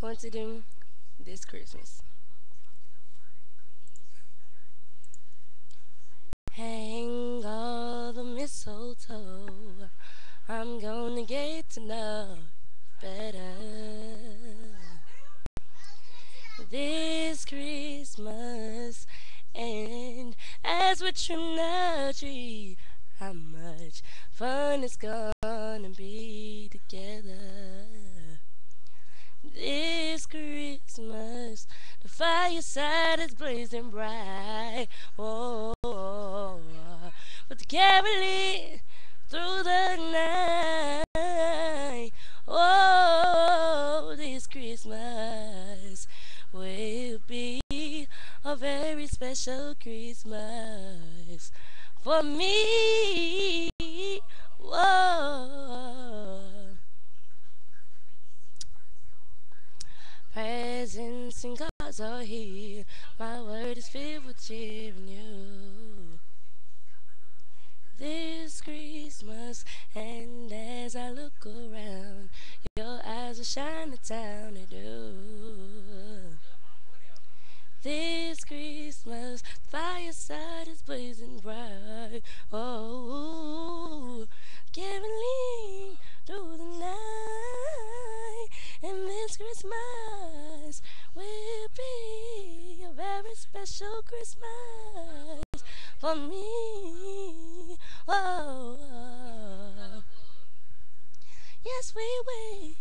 going to do this Christmas. Hang all the mistletoe. I'm gonna get to know better. This Christmas, and as we trim the tree, how much fun it's gonna be together. This Christmas, the fireside is blazing bright. Oh, oh, oh. caroling through the night. Oh, this Christmas will be a very special Christmas for me. Whoa. Presents and cards are here. My word is filled with cheer and you. This Christmas, and as I look around, your eyes will shine the town to do. This Christmas, the fireside is blazing bright. Oh, caroling through the night, and this Christmas special Christmas for me. Oh, oh. yes, we will.